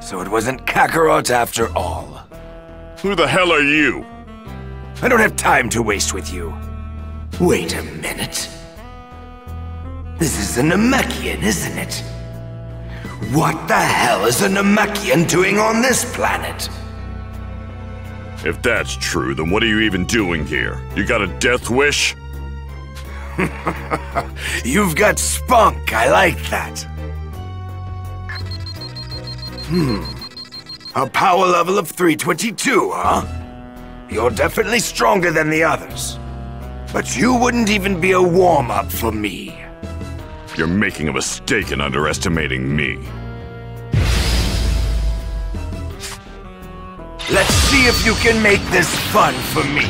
So it wasn't Kakarot after all. Who the hell are you? I don't have time to waste with you. Wait a minute. This is a Namekian, isn't it? What the hell is a Namekian doing on this planet? If that's true, then what are you even doing here? You got a death wish? You've got spunk, I like that. Hmm. A power level of 322, huh? You're definitely stronger than the others. But you wouldn't even be a warm-up for me. You're making a mistake in underestimating me. Let's see if you can make this fun for me.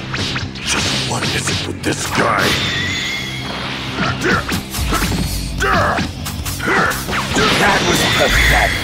Just what is it with this guy? That was pathetic.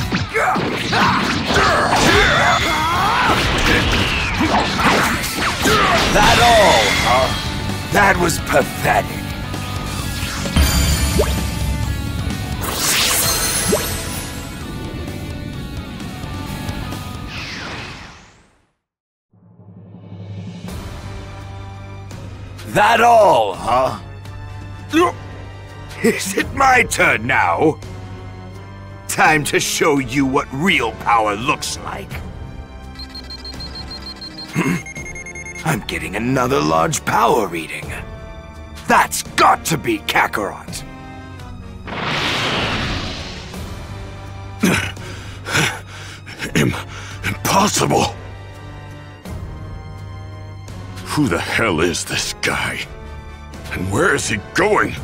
That all, huh? That was pathetic. That all, huh? Is it my turn now? Time to show you what real power looks like. I'm getting another large power reading. That's got to be Kakarot. Im impossible! Who the hell is this guy? And where is he going?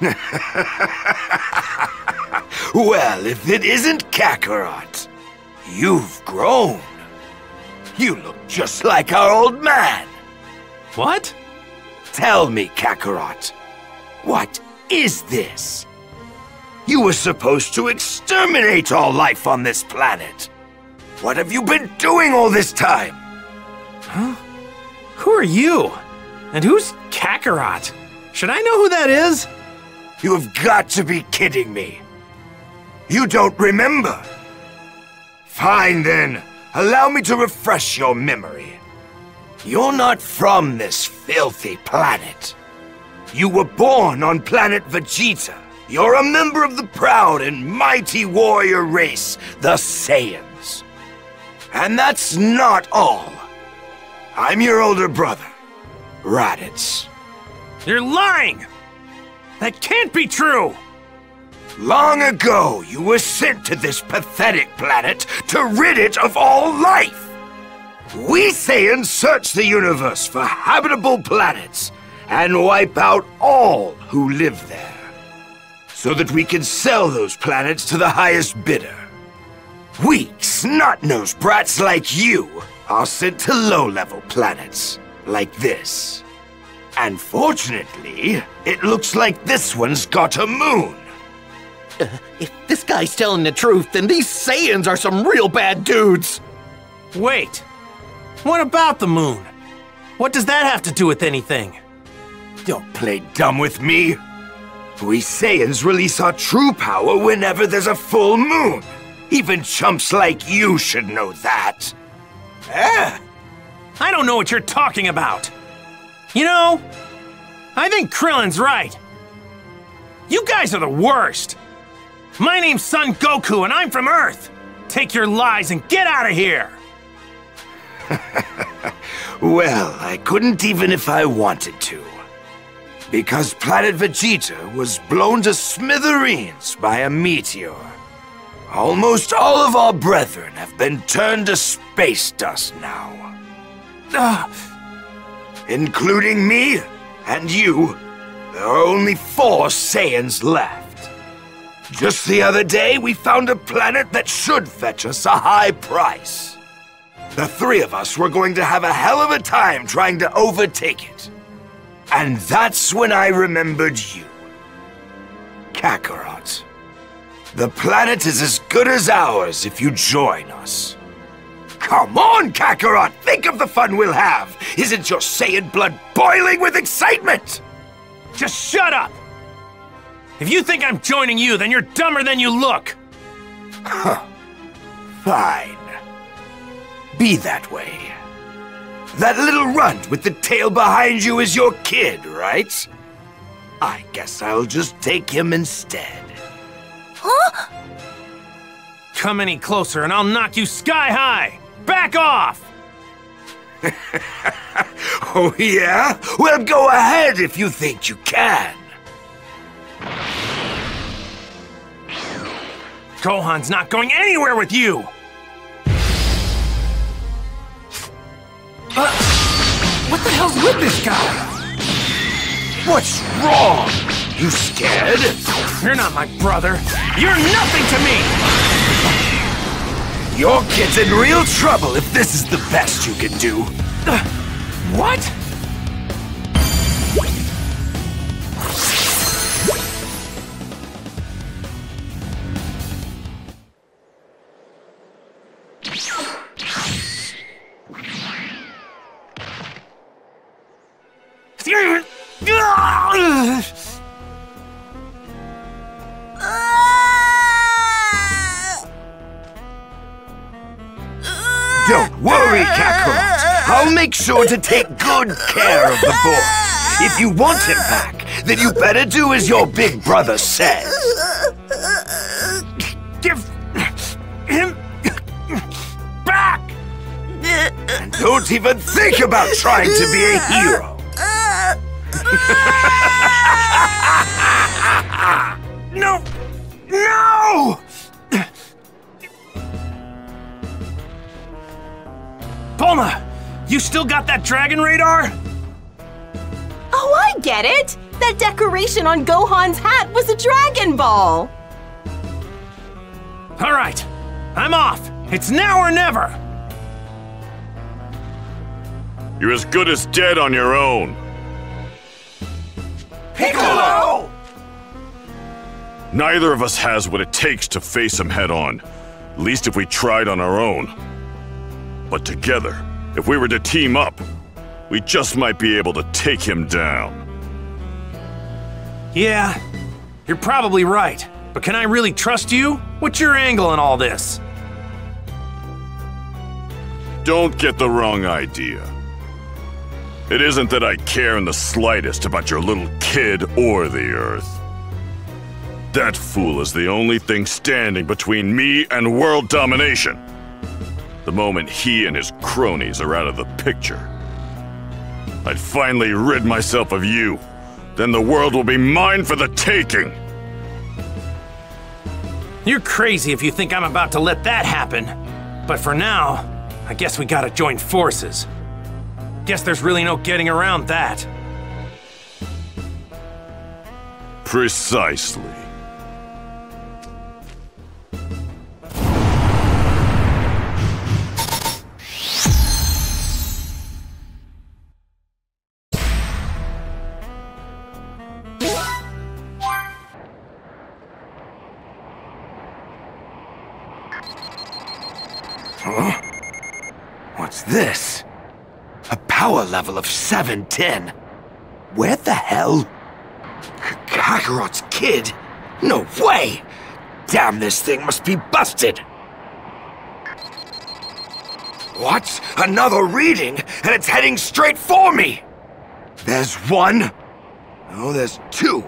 Well, if it isn't Kakarot, you've grown. You look just like our old man. What? Tell me, Kakarot, what is this? You were supposed to exterminate all life on this planet. What have you been doing all this time? Huh? Who are you? And who's Kakarot? Should I know who that is? You have got to be kidding me. You don't remember? Fine then. Allow me to refresh your memory. You're not from this filthy planet. You were born on planet Vegeta. You're a member of the proud and mighty warrior race, the Saiyans. And that's not all. I'm your older brother, Raditz. You're lying! That can't be true! Long ago, you were sent to this pathetic planet to rid it of all life. We Saiyans search the universe for habitable planets and wipe out all who live there. So that we can sell those planets to the highest bidder. Weak, snot-nosed brats like you are sent to low-level planets, like this. And fortunately, it looks like this one's got a moon. If this guy's telling the truth, then these Saiyans are some real bad dudes. Wait. What about the moon? What does that have to do with anything? Don't play dumb with me. We Saiyans release our true power whenever there's a full moon. Even chumps like you should know that. Eh? I don't know what you're talking about. You know, I think Krillin's right. You guys are the worst. My name's Son Goku and I'm from Earth. Take your lies and get out of here. Well, I couldn't even if I wanted to. Because planet Vegeta was blown to smithereens by a meteor. Almost all of our brethren have been turned to space dust now. Ugh. Including me and you. There are only four Saiyans left. Just the other day, we found a planet that should fetch us a high price. The three of us were going to have a hell of a time trying to overtake it. And that's when I remembered you. Kakarot. The planet is as good as ours if you join us. Come on, Kakarot! Think of the fun we'll have! Isn't your Saiyan blood boiling with excitement? Just shut up! If you think I'm joining you, then you're dumber than you look! Fine. Be that way. That little runt with the tail behind you is your kid, right? I guess I'll just take him instead. Huh? Come any closer and I'll knock you sky high! Back off! Oh, yeah? Well, go ahead if you think you can. Gohan's not going anywhere with you! Uh, what the hell's with this guy? What's wrong? You scared? You're not my brother. You're nothing to me! Your kid's in real trouble if this is the best you can do. What? Don't worry, Kakarot. I'll make sure to take good care of the boy. If you want him back, then you better do as your big brother says. Give him back! And don't even think about trying to be a hero. Bulma, you still got that dragon radar? Oh, I get it! That decoration on Gohan's hat was a Dragon Ball! All right, I'm off. It's now or never. You're as good as dead on your own. Piccolo! Neither of us has what it takes to face him head on. At least if we tried on our own. But together, if we were to team up, we just might be able to take him down. Yeah, you're probably right. But can I really trust you? What's your angle in all this? Don't get the wrong idea. It isn't that I care in the slightest about your little kid or the Earth. That fool is the only thing standing between me and world domination. The moment he and his cronies are out of the picture, I'd finally rid myself of you. Then the world will be mine for the taking. You're crazy if you think I'm about to let that happen. But for now, I guess we gotta join forces. Guess there's really no getting around that. Precisely. Level of 710. Where the hell? Kakarot's kid? No way! Damn, this thing must be busted! What? Another reading, and it's heading straight for me! There's one. Oh, there's two.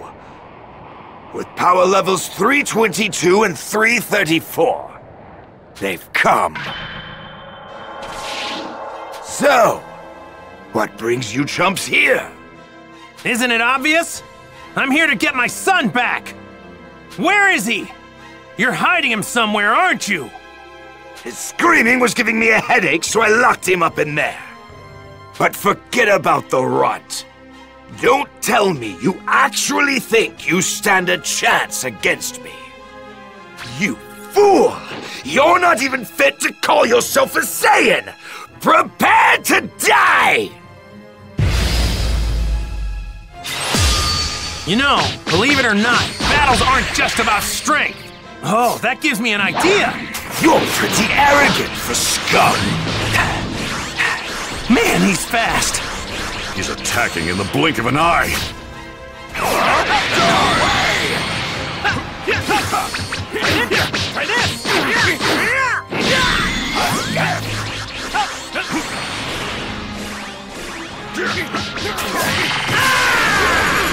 With power levels 322 and 334. They've come. So, what brings you chumps here? Isn't it obvious? I'm here to get my son back! Where is he? You're hiding him somewhere, aren't you? His screaming was giving me a headache, so I locked him up in there. But forget about the runt. Don't tell me you actually think you stand a chance against me. You fool! You're not even fit to call yourself a Saiyan! Prepare to die! You know, believe it or not, battles aren't just about strength. Oh, that gives me an idea. You're pretty arrogant for scum. Man, he's fast. He's attacking in the blink of an eye. Try this!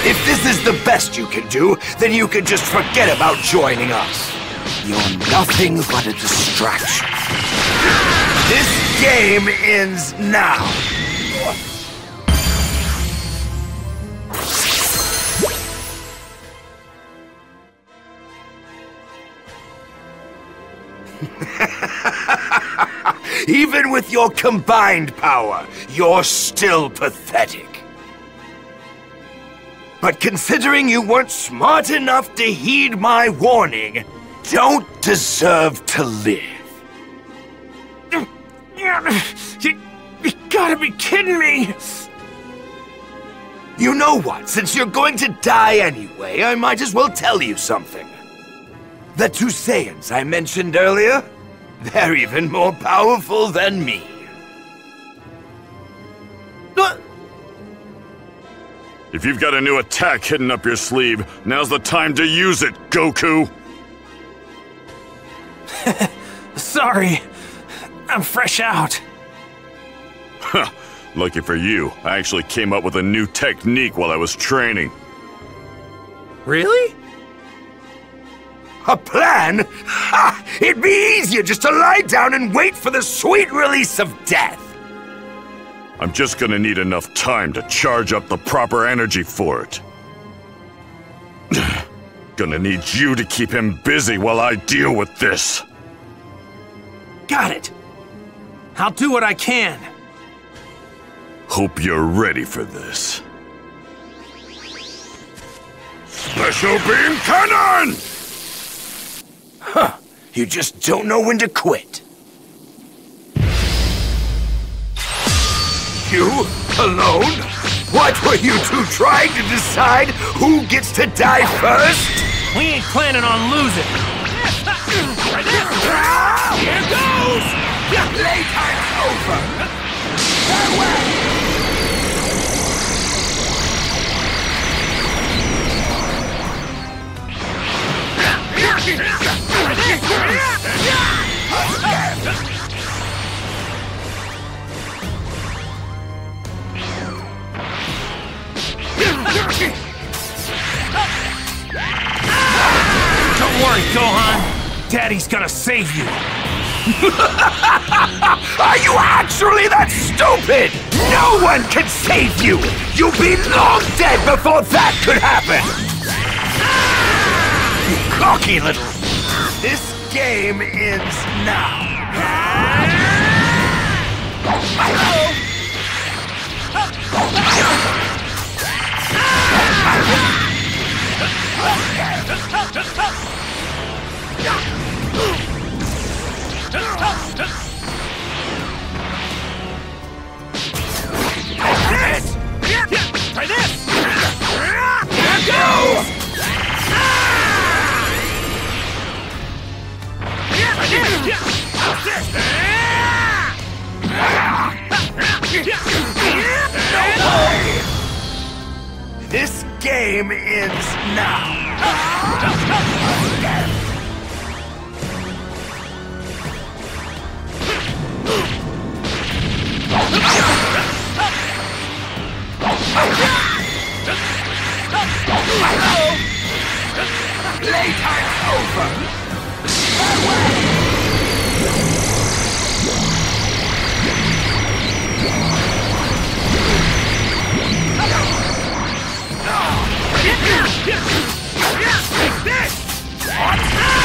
If this is the best you can do, then you can just forget about joining us. You're nothing but a distraction. This game ends now. Even with your combined power, you're still pathetic. But considering you weren't smart enough to heed my warning, don't deserve to live. You, you gotta be kidding me! You know what? Since you're going to die anyway, I might as well tell you something. The two Saiyans I mentioned earlier, they're even more powerful than me. If you've got a new attack hidden up your sleeve, now's the time to use it, Goku! Sorry. I'm fresh out. Huh. Lucky for you, I actually came up with a new technique while I was training. Really? A plan? Ha! It'd be easier just to lie down and wait for the sweet release of death. I'm just gonna need enough time to charge up the proper energy for it. gonna need you to keep him busy while I deal with this. Got it. I'll do what I can. Hope you're ready for this. Special beam cannon! Huh. You just don't know when to quit. You? Alone? What were you two trying to decide who gets to die first? We ain't planning on losing. Here goes! Playtime's over! Farewell! Don't worry, Gohan. Daddy's gonna save you. Are you actually that stupid? No one can save you! You'll be long dead before that could happen! You cocky little... This game ends now. Try Hello! Playtime's over! Farewell! No! Take this! What?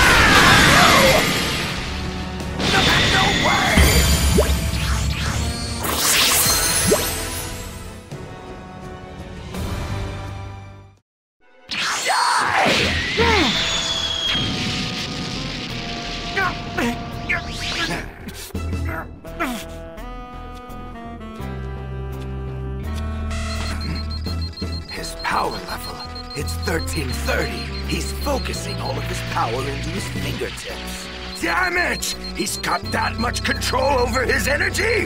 1330. He's focusing all of his power into his fingertips. Damn it! He's got that much control over his energy!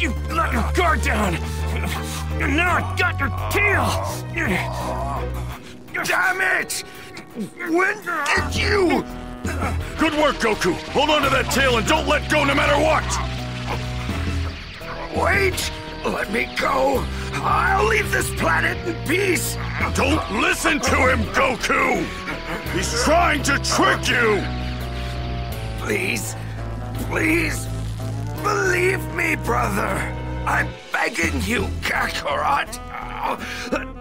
You let your guard down! Now I got your tail! Damn it! When did you... Good work, Goku! Hold on to that tail and don't let go no matter what! Wait! Let me go! I'll leave this planet in peace! Don't listen to him, Goku! He's trying to trick you! Please, please, believe me, brother. I'm begging you, Kakarot.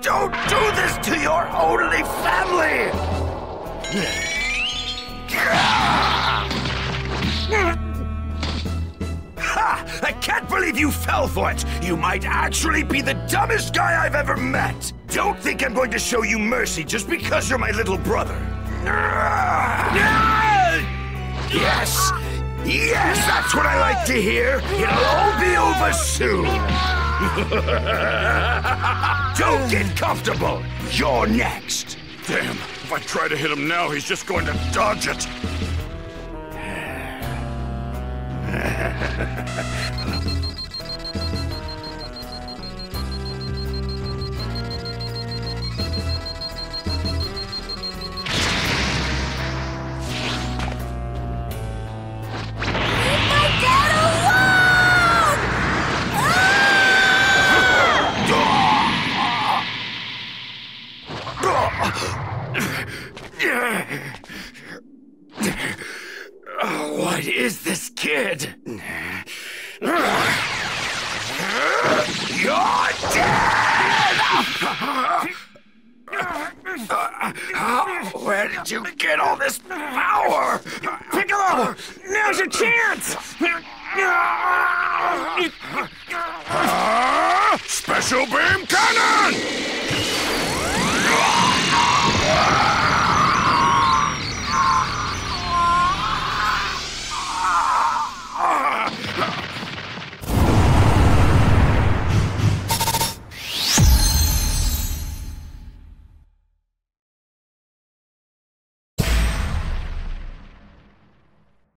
Don't do this to your only family! believe you fell for it! You might actually be the dumbest guy I've ever met! Don't think I'm going to show you mercy just because you're my little brother! Yes! Yes, that's what I like to hear! It'll all be over soon! Don't get comfortable! You're next! Damn, if I try to hit him now, he's just going to dodge it. Uh, where did you get all this power? Piccolo! Now's your chance! Special beam cannon!